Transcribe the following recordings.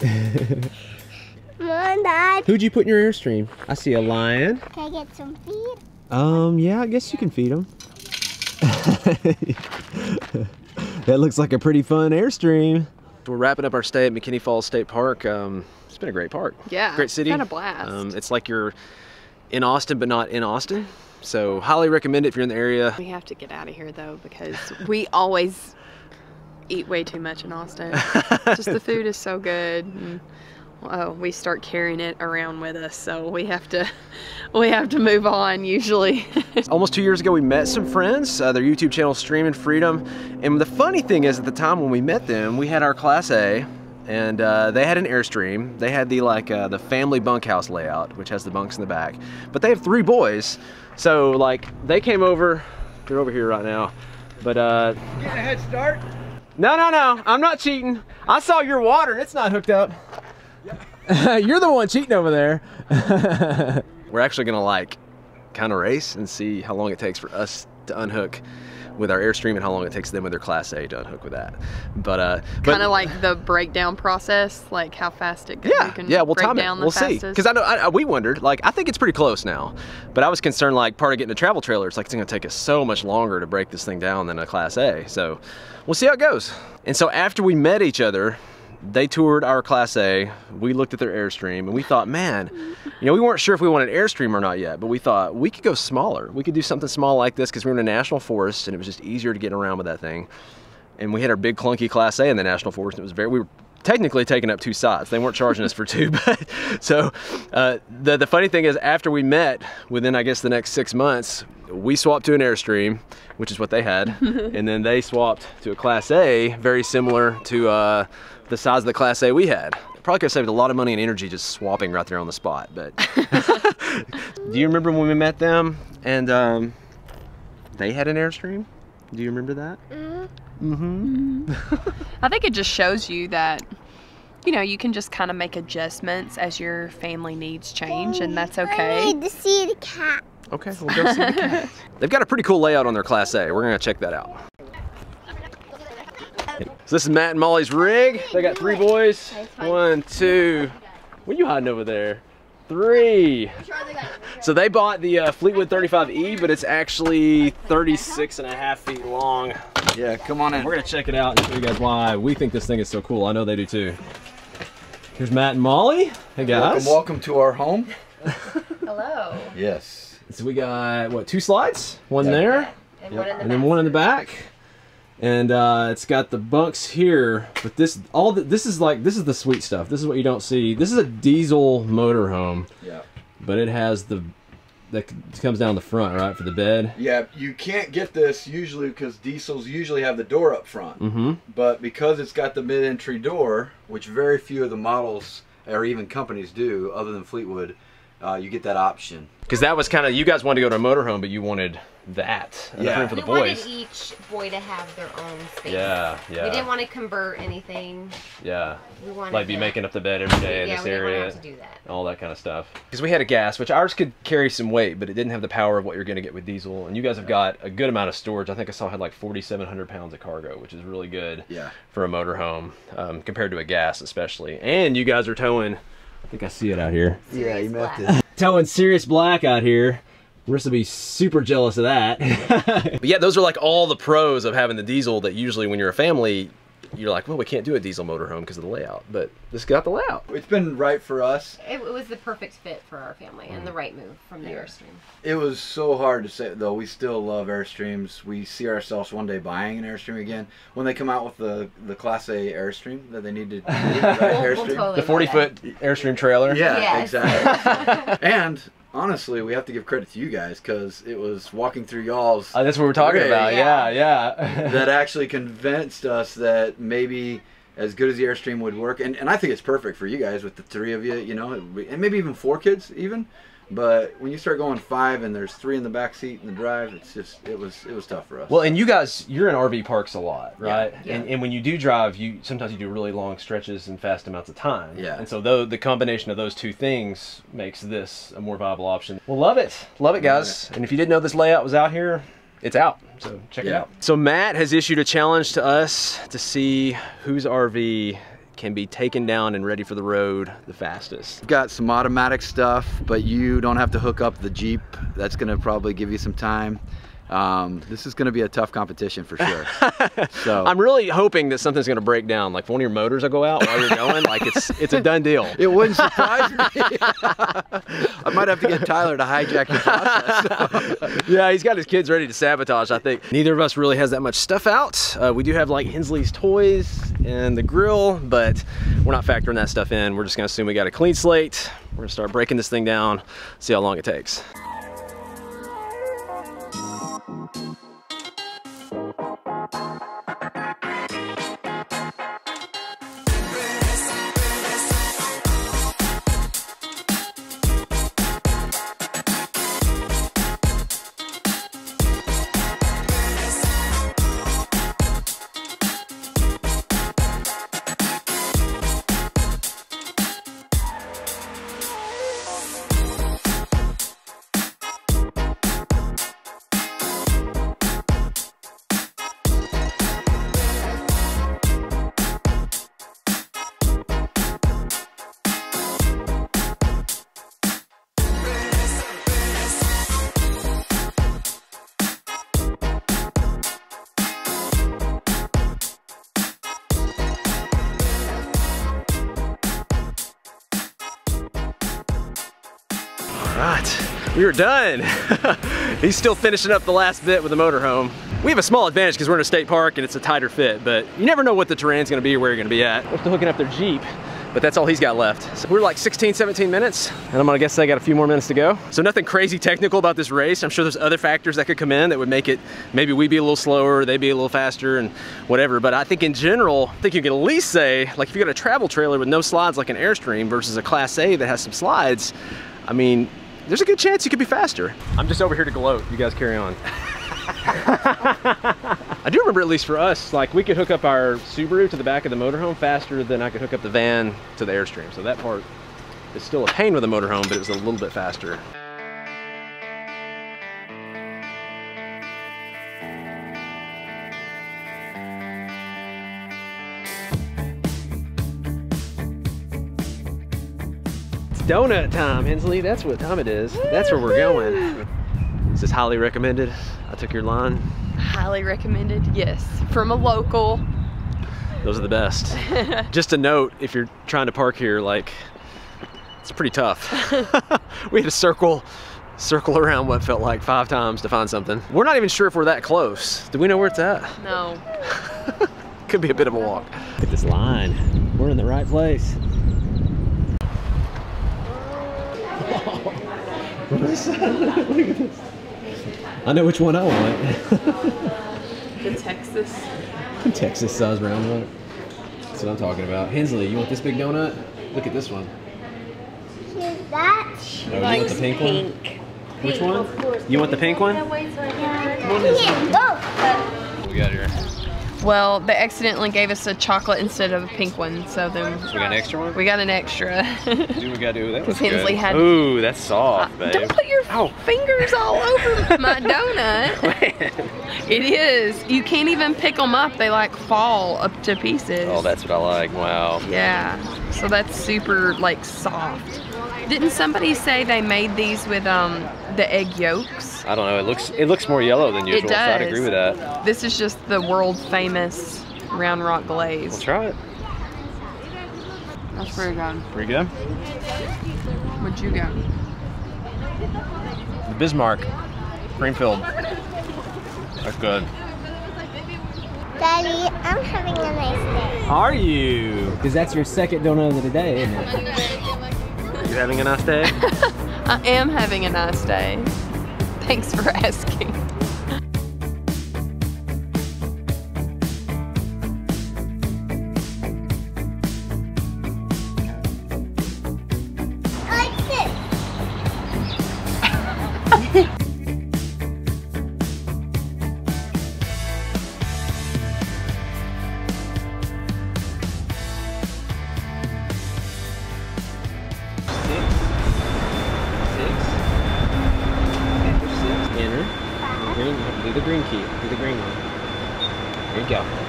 Come on, Dad. Who'd you put in your Airstream? I see a lion. Can I get some feed? Um, yeah, I guess you can feed them. that looks like a pretty fun Airstream. We're wrapping up our stay at McKinney Falls State Park. Um, it's been a great park. Yeah, Great city. Kind of blast. Um, it's like you're in Austin, but not in Austin. So highly recommend it if you're in the area. we have to get out of here though because we always eat way too much in Austin. Just the food is so good. And, oh, we start carrying it around with us, so we have to we have to move on usually. Almost two years ago, we met some friends. Uh, their YouTube channel, Streaming Freedom. And the funny thing is, at the time when we met them, we had our Class A, and uh, they had an Airstream. They had the like uh, the family bunkhouse layout, which has the bunks in the back. But they have three boys, so like they came over. They're over here right now. But uh, Get a head start. No, no, no, I'm not cheating. I saw your water, and it's not hooked up. You're the one cheating over there. We're actually gonna like kind of race and see how long it takes for us to unhook with our Airstream and how long it takes them with their Class A to unhook with that. But uh, kind of like the breakdown process, like how fast it yeah, can yeah, we'll time it. We'll see. Because I know I, I- we wondered, like, I think it's pretty close now, but I was concerned, like, part of getting a travel trailer, it's like it's gonna take us so much longer to break this thing down than a Class A. So we'll see how it goes. And so after we met each other, they toured our Class A. We looked at their Airstream, and we thought, man, you know, we weren't sure if we wanted Airstream or not yet, but we thought we could go smaller. We could do something small like this because we were in a national forest, and it was just easier to get around with that thing and we had our big clunky class A in the national forest. And it was very we were technically taking up two sides. They weren't charging us for two, but so uh, the the funny thing is after we met within I guess the next six months, we swapped to an Airstream, which is what they had, and then they swapped to a Class A, very similar to uh, the size of the Class A we had. Probably could have saved a lot of money and energy just swapping right there on the spot. But do you remember when we met them and um, they had an Airstream? Do you remember that? Mm-hmm. I think it just shows you that, you know, you can just kind of make adjustments as your family needs change, and that's okay. I okay. need to see the cat. Okay, we'll go see the cat. They've got a pretty cool layout on their Class A. We're gonna check that out. So this is Matt and Molly's rig. They got three boys. One, two. What are you hiding over there? Three. So they bought the uh, Fleetwood 35E, but it's actually 36 and a half feet long. Yeah, come on in. We're gonna check it out and show you guys why we think this thing is so cool. I know they do too. Here's Matt and Molly. Hey guys. Welcome, welcome to our home. Hello. Yes. So we got what two slides? One Yeah. there. And Yep. one in the and then one in the back and uh, it's got the bunks here but this all the, this is like this is the sweet stuff this is what you don't see this is a diesel motorhome Yeah. But it has the that comes down the front right for the bed Yeah, you can't get this usually because diesels usually have the door up front. mm-hmm But because it's got the mid-entry door, which very few of the models or even companies do, other than Fleetwood, uh, you get that option. because that was kind of you guys wanted to go to a motorhome but you wanted that enough Yeah. room for the we boys wanted each boy to have their own space. yeah yeah. We didn't want to convert anything. yeah We wanted like be to, making up the bed every day in yeah, this we didn't area want to have to do that. all that kind of stuff. Because we had a gas, which ours could carry some weight, but it didn't have the power of what you're going to get with diesel. And you guys have got a good amount of storage. I think I saw it had like 4,700 pounds of cargo, which is really good Yeah. for a motorhome um, compared to a gas, especially. And you guys are towing. I think I see it out here. Yeah, you Black. met Towing Sirius Black out here. Marissa will be super jealous of that. but yeah, those are like all the pros of having the diesel that usually when you're a family, you're like, well, we can't do a diesel motorhome because of the layout. But this got the layout. It's been right for us. It, it was the perfect fit for our family and the Mm. right move from the Yeah. Airstream. It was so hard to say though. We still love Airstreams. We see ourselves one day buying an Airstream again when they come out with the the Class A Airstream that they need to. Right, We'll, we'll totally The 40 foot Airstream trailer. Yeah, Yes. exactly. and honestly, we have to give credit to you guys because it was walking through y'all's Uh, that's what we're talking Rig. about. Yeah, yeah. that actually convinced us that maybe as good as the Airstream would work, and, and I think it's perfect for you guys with the three of you, you know, and maybe even four kids even. But when you start going five and there's three in the back seat in the drive, it's just it was it was tough for us. well, and you guys, you're in RV parks a lot, right? Yeah. And, and when you do drive, you sometimes you do really long stretches and fast amounts of time. Yeah. And so though the combination of those two things makes this a more viable option. Well, love it, love it, guys. And if you didn't know this layout was out here, it's out. So check it out. So Matt has issued a challenge to us to see whose RV can be taken down and ready for the road the fastest. Got some automatic stuff, but you don't have to hook up the Jeep. That's gonna probably give you some time. Um, this is gonna be a tough competition for sure. so I'm really hoping that something's gonna break down. Like if one of your motors will go out while you're going, like it's it's a done deal. it wouldn't surprise me. I might have to get Tyler to hijack the process. yeah, he's got his kids ready to sabotage, I think. Neither of us really has that much stuff out. Uh, we do have like Hensley's toys and the grill, but we're not factoring that stuff in. We're just gonna assume we got a clean slate. We're gonna start breaking this thing down, see how long it takes. Thank you. Right, we are done. He's still finishing up the last bit with the motorhome. We have a small advantage because we're in a state park and it's a tighter fit, but you never know what the terrain's gonna be or where you're gonna be at. We're still hooking up their Jeep, but that's all he's got left. So we're like 16, 17 minutes, and I'm gonna guess I got a few more minutes to go. So nothing crazy technical about this race. I'm sure there's other factors that could come in that would make it, maybe we'd be a little slower, they'd be a little faster and whatever. But I think in general, I think you can at least say, like if you got a travel trailer with no slides like an Airstream versus a Class A that has some slides, I mean, there's a good chance you could be faster. I'm just over here to gloat. You guys carry on. I do remember, at least for us, like we could hook up our Subaru to the back of the motorhome faster than I could hook up the van to the Airstream. So that part is still a pain with the motorhome, but it was a little bit faster. Donut time, Hensley. That's what time it is. That's where we're going. Is this highly recommended? I took your line. Highly recommended, yes. From a local. Those are the best. Just a note, if you're trying to park here, like, it's pretty tough. we had to circle, circle around what felt like five times to find something. We're not even sure if we're that close. Do we know where it's at? No. Could be a bit of a walk. Look at this line. We're in the right place. I know which one I want. The Texas. Texas size round one. That's what I'm talking about. Hensley, you want this big donut? Look at this one. Here's that. Oh, you want the pink, one? Which one? You want the pink one? Here, go. We got here. Well, they accidentally gave us a chocolate instead of a pink one, so then So we got an extra one? we got an extra. do we gotta do that? Hensley good. had- Ooh, that's soft, uh, babe. Don't put your Ow. fingers all over my donut. It is. You can't even pick them up. They like fall up to pieces. oh, that's what I like. Wow. Yeah. So that's super like soft. Didn't somebody say they made these with um the egg yolks? I don't know. It looks it looks more yellow than usual. it So does. I'd agree with that. This is just the world famous round rock glaze. Let's try it. That's pretty good. Pretty good. What'd you get? The Bismarck, Greenfield. That's good. Daddy, I'm having a nice day. Are you? Because that's your second donut of the day, isn't it? you having a nice day? I am having a nice day. Thanks for asking.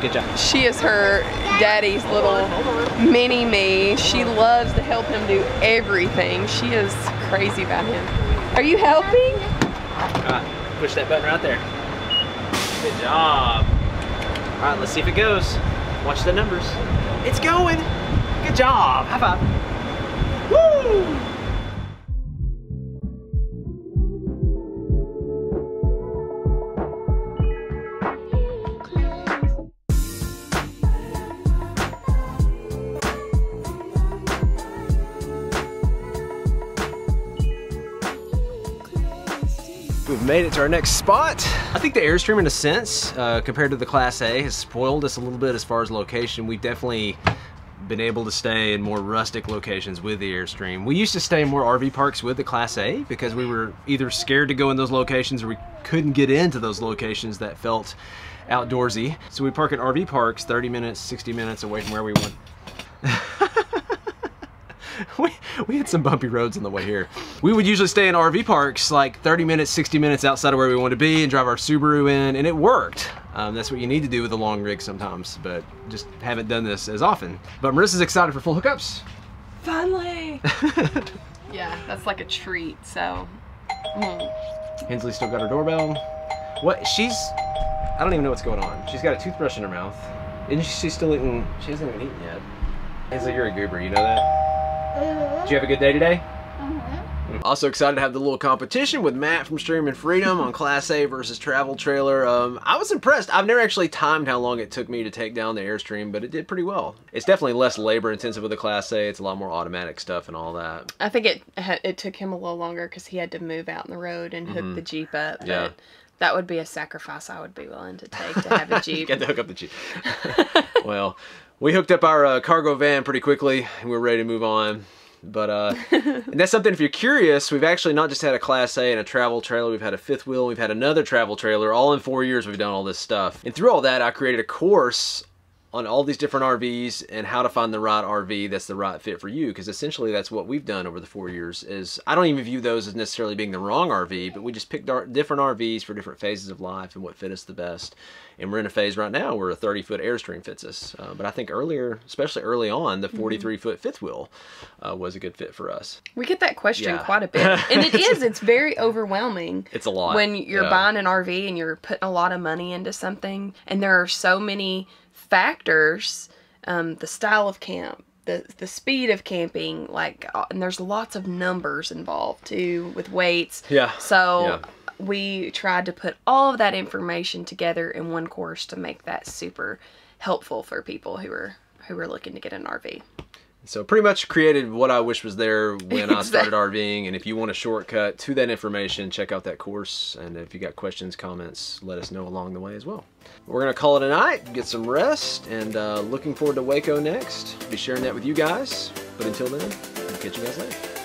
Good job. She is her daddy's little mini me. She loves to help him do everything. She is crazy about him. Are you helping? Right, push that button right there. Good job. All right, let's see if it goes. Watch the numbers. It's going. Good job. High five. Woo! Made it to our next spot. I think the Airstream, in a sense, uh, compared to the Class A, has spoiled us a little bit as far as location. We've definitely been able to stay in more rustic locations with the Airstream. We used to stay in more RV parks with the Class A because we were either scared to go in those locations or we couldn't get into those locations that felt outdoorsy. So we park in RV parks 30 minutes, 60 minutes away from where we want. we, we had some bumpy roads on the way here. We would usually stay in RV parks like 30 minutes, 60 minutes outside of where we wanted to be and drive our Subaru in, and it worked. Um, that's what you need to do with a long rig sometimes, but just haven't done this as often. But Marissa's excited for full hookups. Finally. yeah, that's like a treat. So. mm. Hensley still got her doorbell. What? She's. I don't even know what's going on. She's got a toothbrush in her mouth. Isn't she she's still eating? She hasn't even eaten yet. Hensley, you're a goober. You know that? Did you have a good day today? Also excited to have the little competition with Matt from Streaming Freedom on Class A versus Travel Trailer. Um, I was impressed. I've never actually timed how long it took me to take down the Airstream, but it did pretty well. It's definitely less labor intensive with the Class A. It's a lot more automatic stuff and all that. I think it it took him a little longer because he had to move out in the road and hook the Jeep up. But Yeah. that would be a sacrifice I would be willing to take to have a Jeep. Get to hook up the Jeep. well, we hooked up our uh, cargo van pretty quickly and we're ready to move on. But uh, and that's something if you're curious, we've actually not just had a Class A and a travel trailer, we've had a fifth wheel, we've had another travel trailer. All in four years we've done all this stuff. And through all that, I created a course on all these different RVs and how to find the right RV that's the right fit for you because essentially that's what we've done over the four years is I don't even view those as necessarily being the wrong RV but we just picked our different RVs for different phases of life and what fit us the best and we're in a phase right now where a 30 foot Airstream fits us uh, but I think earlier especially early on the 43 foot fifth wheel uh, was a good fit for us We get that question Yeah. quite a bit. And it is, it's very overwhelming. It's a lot, When you're yeah. buying an RV and you're putting a lot of money into something, and there are so many factors um, the style of camp, the, the speed of camping, like, uh, and there's lots of numbers involved too with weights. Yeah, So yeah. we tried to put all of that information together in one course to make that super helpful for people who are who are looking to get an RV. So pretty much created what I wish was there when I started RVing. And if you want a shortcut to that information, check out that course. And if you got questions, comments, let us know along the way as well. We're gonna call it a night, get some rest, and uh, looking forward to Waco next. Be sharing that with you guys. But until then, I'll catch you guys later.